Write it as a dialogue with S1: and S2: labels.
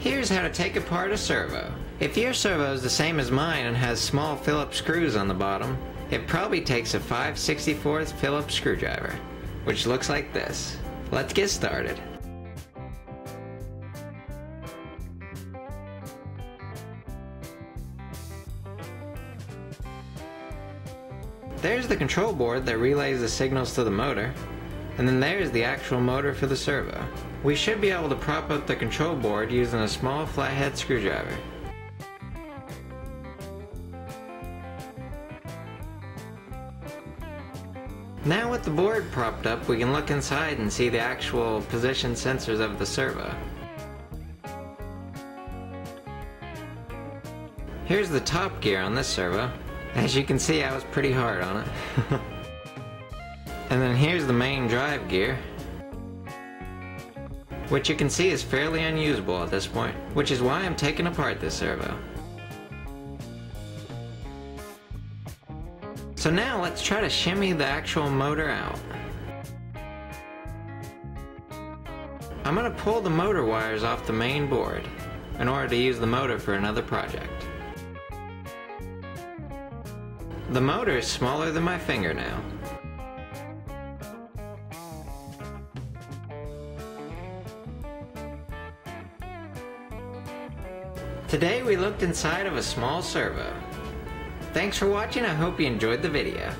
S1: Here's how to take apart a servo. If your servo is the same as mine and has small Phillips screws on the bottom, it probably takes a 5 64th Phillips screwdriver, which looks like this. Let's get started. There's the control board that relays the signals to the motor, and then there's the actual motor for the servo. We should be able to prop up the control board using a small flathead screwdriver. Now with the board propped up, we can look inside and see the actual position sensors of the servo. Here's the top gear on this servo. As you can see, I was pretty hard on it. and then here's the main drive gear, which you can see is fairly unusable at this point, which is why I'm taking apart this servo. So now let's try to shimmy the actual motor out. I'm going to pull the motor wires off the main board in order to use the motor for another project. The motor is smaller than my fingernail. Today we looked inside of a small servo. Thanks for watching, I hope you enjoyed the video.